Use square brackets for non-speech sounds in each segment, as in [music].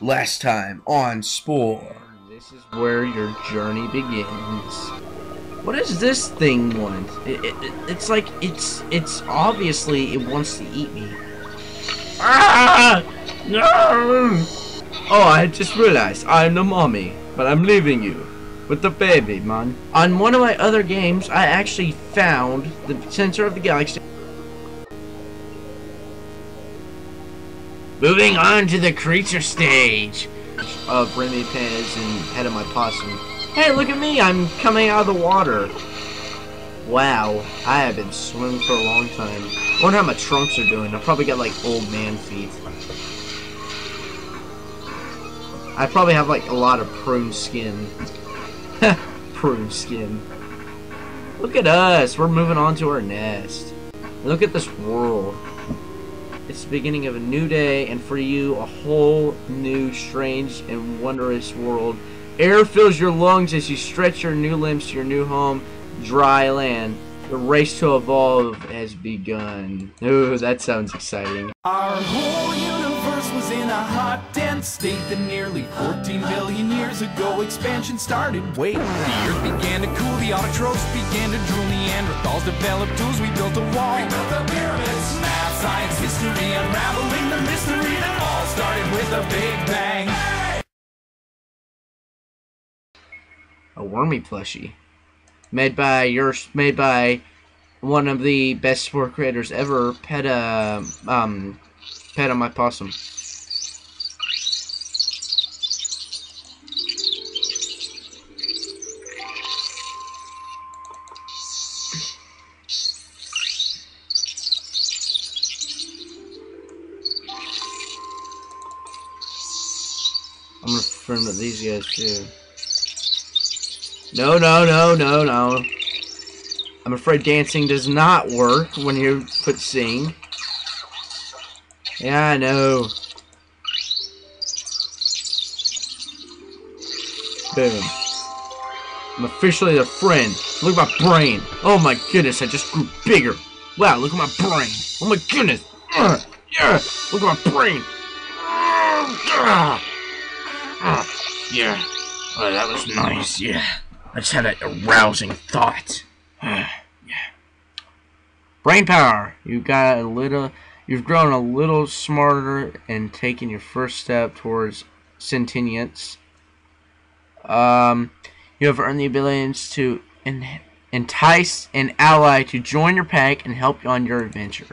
Last time on Spore. This is where your journey begins. What does this thing want? It, it, it- it's like it's it's obviously it wants to eat me. Ah! No! Oh, I just realized I'm the mommy, but I'm leaving you with the baby, man. On one of my other games, I actually found the center of the galaxy. Moving on to the creature stage of Remy Pez and Head of My Possum. Hey, look at me! I'm coming out of the water. Wow, I have been swimming for a long time. I wonder how my trunks are doing. I probably got like old man feet. I probably have like a lot of prune skin. [laughs] prune skin. Look at us! We're moving on to our nest. Look at this world. It's the beginning of a new day, and for you, a whole new, strange, and wondrous world. Air fills your lungs as you stretch your new limbs to your new home, dry land. The race to evolve has begun. Ooh, that sounds exciting. Our whole universe was in a hot, dense state that nearly 14 billion years ago expansion started. Wait, the earth began to cool, the autotrophs began to drool, Neanderthals developed tools, we built a wall. We built the pyramids. Science, history, unraveling the mystery that all started with a big bang. A wormy plushie. Made by yours made by one of the best Spore creators ever, Peta um Peta my possum. These guys too. No, no, no, no, no. I'm afraid dancing does not work when you put sing. Yeah, I know. Boom. I'm officially a friend. Look at my brain. Oh my goodness, I just grew bigger. Wow, look at my brain. Oh my goodness. Ugh, yeah, look at my brain. Ugh, ugh, yeah. Oh, that was nice, yeah. I just had a arousing thought. [sighs] yeah. Brain power. You got a little. You've grown a little smarter and taken your first step towards sentience. Um, you have earned the abilities to en- entice an ally to join your pack and help you on your adventure.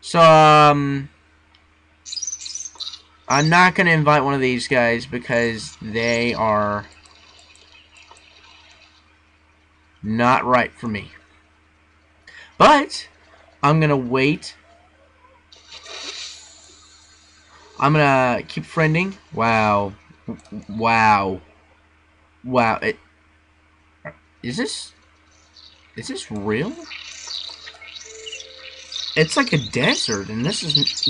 So, um, I'm not gonna invite one of these guys because they are not right for me. But I'm gonna wait. I'm gonna keep friending. Wow, wow, wow. It is this. Is this real? It's like a desert, and this is.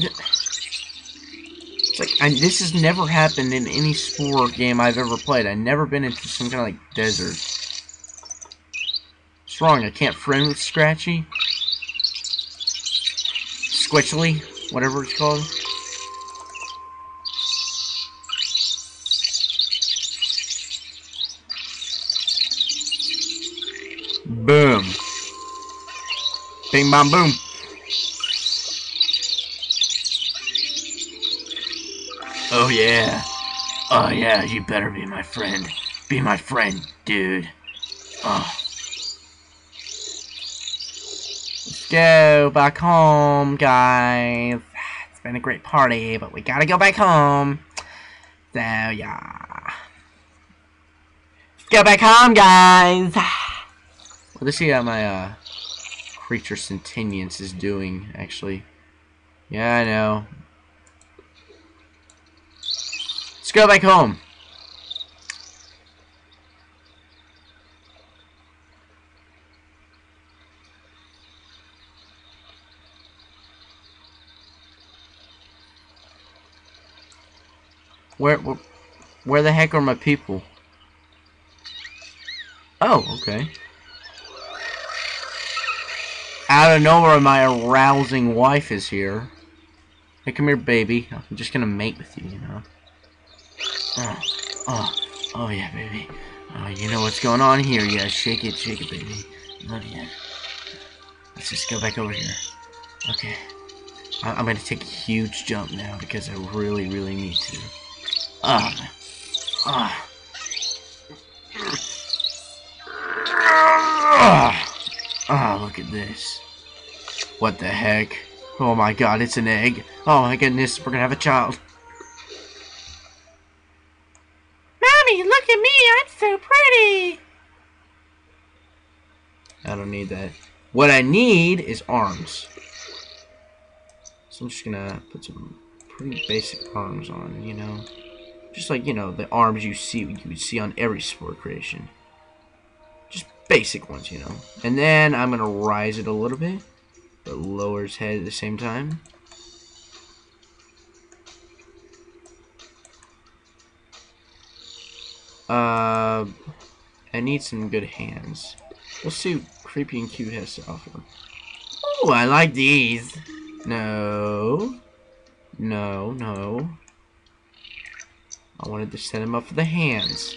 Like this has never happened in any spore game I've ever played. I've never been into some kind of like desert. What's wrong? I can't friend with Scratchy? Squitchly? Whatever it's called. Boom. Bing bong boom. Yeah. Oh yeah, you better be my friend. Be my friend, dude. Oh. Let's go back home, guys. [sighs] It's been a great party, but we gotta go back home. So, yeah. Let's go back home, guys. [sighs] Let's see how my, uh, creature sentience is doing, actually. Yeah, I know. Let's go back home. Where, where, where the heck are my people? Oh, okay. Out of nowhere, my arousing wife is here. Hey, come here, baby. I'm just gonna mate with you, you know. Oh, oh, oh yeah, baby. Oh, you know what's going on here. Yeah, shake it, shake it, baby. Oh, yeah. Let's just go back over here. Okay. I I'm gonna take a huge jump now because I really, really need to. Ah. Ah. Ah. Ah, look at this. What the heck? Oh my god, it's an egg. Oh my goodness, we're gonna have a child. Mommy, look at me, I'm so pretty. I don't need that. What I need is arms. So I'm just gonna put some pretty basic arms on, you know? Just like, you know, the arms you see you would see on every Spore creation. Just basic ones, you know. And then I'm gonna rise it a little bit, but lower his head at the same time. Uh, I need some good hands. Let's see Creepy and Cute has to offer. Oh, I like these. No. No, no. I wanted to set him up for the hands.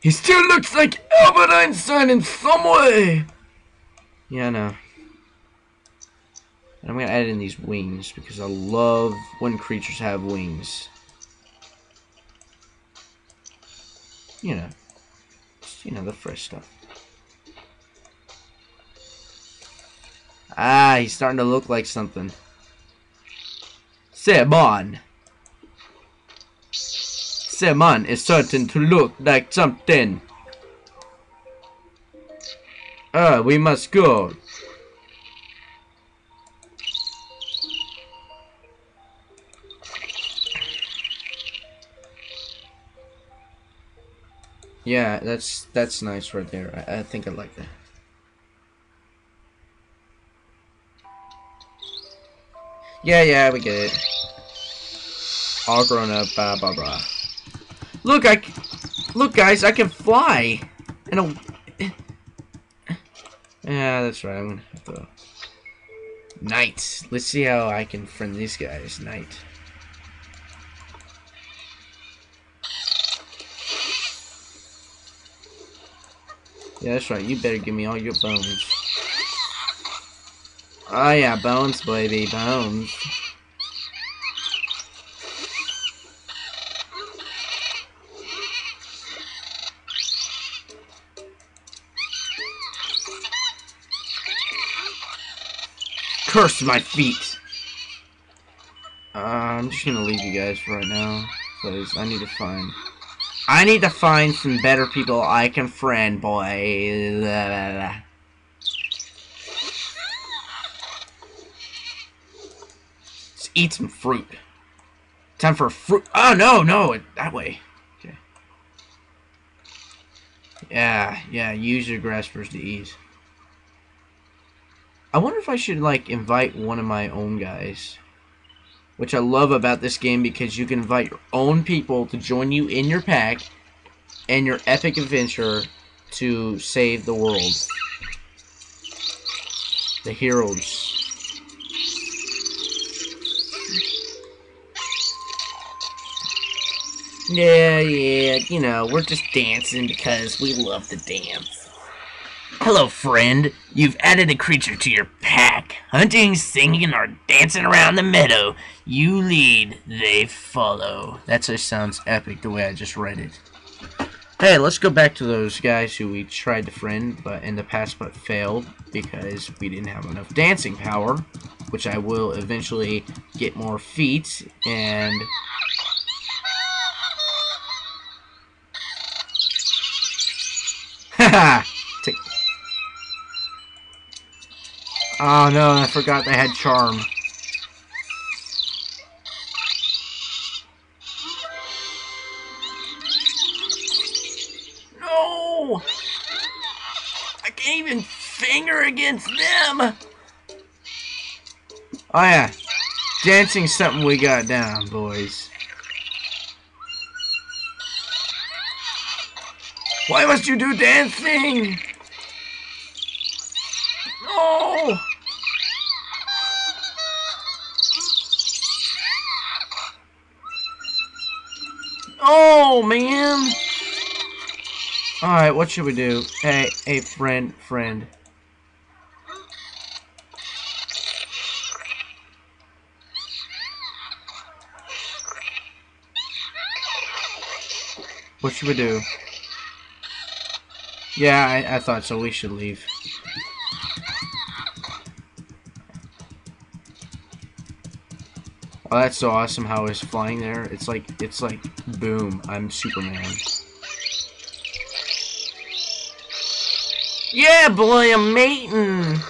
He still looks like Albert Einstein in some way! Yeah, I I'm gonna add in these wings because I love when creatures have wings. You know, you know the fresh stuff. Ah, he's starting to look like something. Ceemon. Ceemon is certain to look like something. Ah, we must go. Yeah, that's that's nice right there. I, I think I like that. Yeah, yeah, we get it. All grown up, blah blah blah. Look, I... look, guys, I can fly. And a. Eh. Yeah, that's right. I'm gonna have to. Knight. Let's see how I can friend these guys. Knight. Yeah, that's right. You better give me all your bones. Oh yeah, bones, baby, bones. Curse my feet! Uh, I'm just gonna leave you guys for right now, because I need to find... I need to find some better people I can friend, boy. Let's eat some fruit. Time for fruit. Oh, no, no, it, that way. Okay. Yeah, yeah, use your graspers to ease. I wonder if I should, like, invite one of my own guys. Which I love about this game because you can invite your own people to join you in your pack and your epic adventure to save the world. The heroes. Yeah, yeah, you know, we're just dancing because we love to dance. Hello, friend. You've added a creature to your pack. Hunting, singing, or dancing around the meadow. You lead, they follow. That just sounds epic the way I just read it. Hey, let's go back to those guys who we tried to friend but in the past but failed because we didn't have enough dancing power, which I will eventually get more feet and [laughs] Haha! Oh no, I forgot they had charm. No! I can't even finger against them! Oh yeah, dancing's something we got down, boys. Why must you do dancing? No! Oh, man! Alright, what should we do? Hey, hey, friend, friend. What should we do? Yeah, I, I thought so. We should leave. Oh, that's so awesome how he's flying there. It's like, it's like, boom, I'm Superman. Yeah, boy, I'm mating.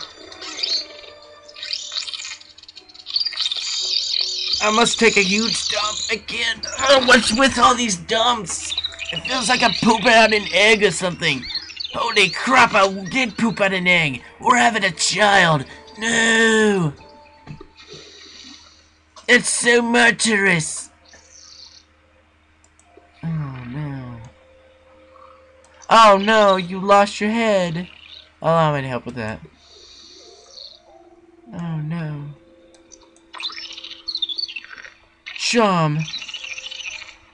I must take a huge dump again. Oh, what's with all these dumps? It feels like I'm pooping out an egg or something. Holy crap, I did poop out an egg. We're having a child. No. It's so murderous. Oh no. Oh no, you lost your head. Allow me to help with that. Oh no. Charm.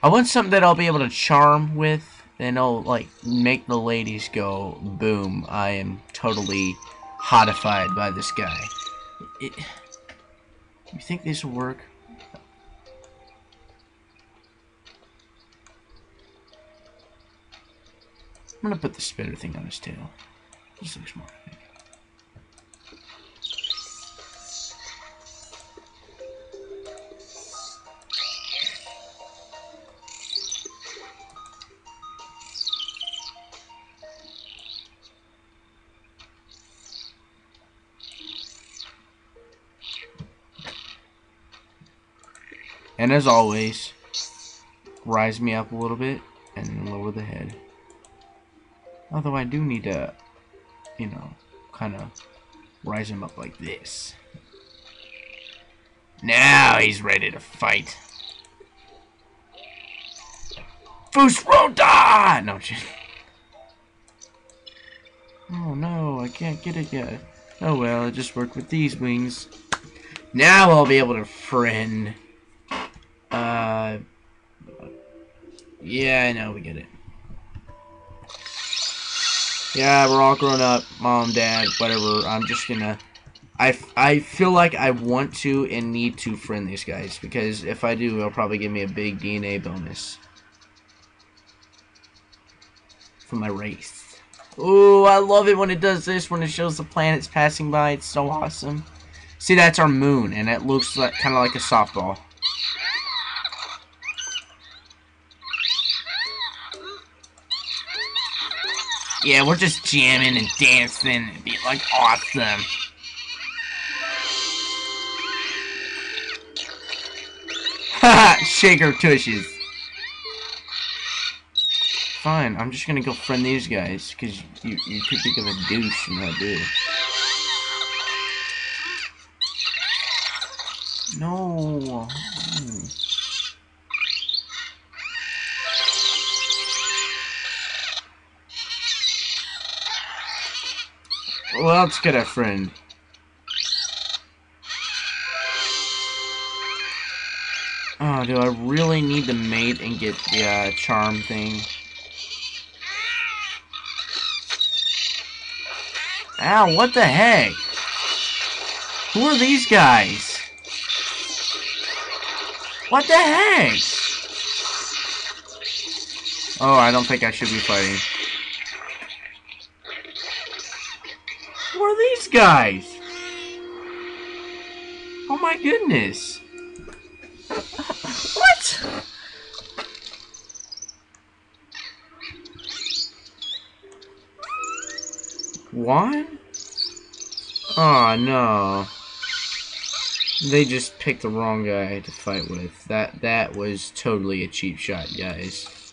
I want something that I'll be able to charm with. Then I'll like make the ladies go, boom, I am totally hotified by this guy. It, you think this will work? I'm gonna put the spitter thing on his tail. This looks more. And as always, rise me up a little bit and lower the head. Although I do need to, you know, kind of rise him up like this. Now he's ready to fight. Fusroda! No, just... Oh no, I can't get it yet. Oh well, it just worked with these wings. Now I'll be able to friend. Uh, yeah, I know, we get it. Yeah, we're all grown up, mom, dad, whatever. I'm just gonna. I, I feel like I want to and need to friend these guys because if I do, it'll probably give me a big DNA bonus for my race. Ooh, I love it when it does this, when it shows the planets passing by. It's so awesome. See, that's our moon, and it looks like, kind of like a softball. Yeah, we're just jamming and dancing. It'd be like awesome. [laughs] Haha, shaker tushes. Fine, I'm just gonna go friend these guys, because you, you could think of a douche and I do. Let's get a friend. Oh, do I really need to mate and get the uh, charm thing? Ow, what the heck? Who are these guys? What the heck? Oh, I don't think I should be fighting. These guys? Oh my goodness. What? One? Oh no. They just picked the wrong guy to fight with. That that was totally a cheap shot, guys.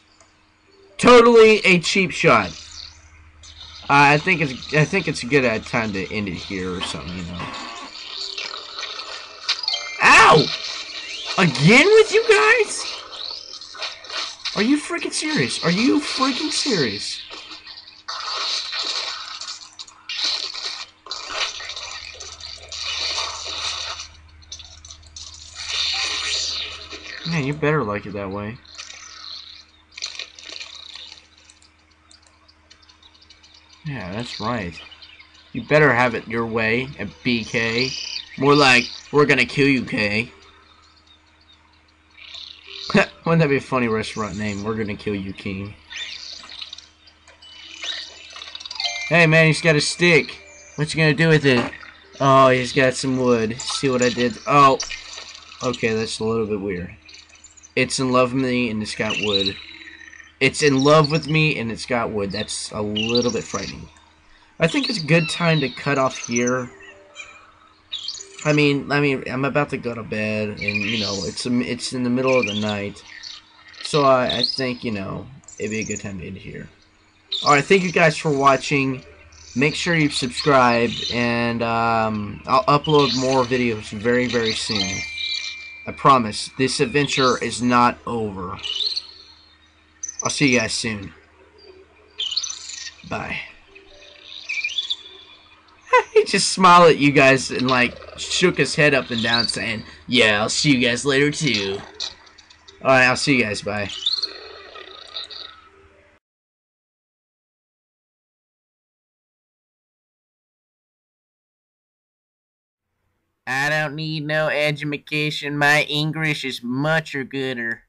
Totally a cheap shot. Uh, I think it's I think it's a good uh, time to end it here or something, you know. Ow! Again with you guys? Are you freaking serious? Are you freaking serious? Man, you better like it that way. Yeah, that's right. You better have it your way at BK. More like, we're gonna kill you, K. [laughs] Wouldn't that be a funny restaurant name? We're gonna kill you, King. Hey, man, he's got a stick. What you gonna do with it? Oh, he's got some wood. See what I did? Oh. Okay, that's a little bit weird. It's in love with me, and it's got wood. It's in love with me, and it's got wood. That's a little bit frightening. I think it's a good time to cut off here. I mean, I mean, I'm about to go to bed, and you know, it's it's in the middle of the night, so I, I think you know it'd be a good time to end here. All right, thank you guys for watching. Make sure you subscribe, and um, I'll upload more videos very, very soon. I promise. This adventure is not over. I'll see you guys soon. Bye. [laughs] he just smiled at you guys and like shook his head up and down saying, Yeah, I'll see you guys later too. Alright, I'll see you guys. Bye. I don't need no education. My English is much or gooder.